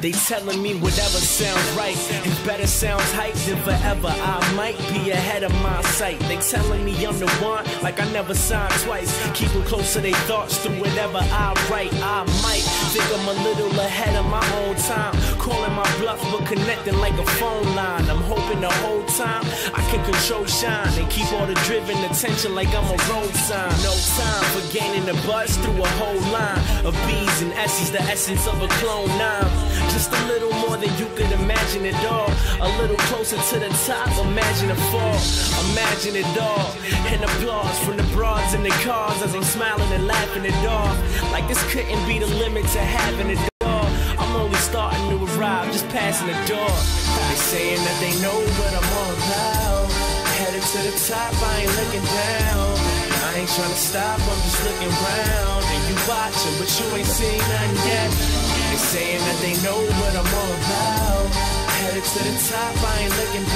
They telling me whatever sounds right. If better sounds hype than forever, I might be ahead of my sight. They telling me I'm the one, like I never signed twice. Keeping close to their thoughts through whatever I write. I might think I'm a little ahead of my own time. Calling my bluff, but connecting like a phone line. I'm hoping the whole time I can control shine and keep all the driven attention like I'm a road sign. No time gaining buzz through a whole line of B's and S's, the essence of a clone nine. Just a little more than you could imagine it all. A little closer to the top, imagine a fall. Imagine it all. And applause from the broads in the cars as I'm smiling and laughing it off. Like this couldn't be the limit to having it all. I'm only starting to arrive, just passing the door. They saying that they know what I'm all about. Headed to the top, I ain't looking down. I ain't trying to stop, I'm just looking round. And you watching, but you ain't seen nothing yet. They saying that they know what I'm all about. Headed to the top, I ain't looking back.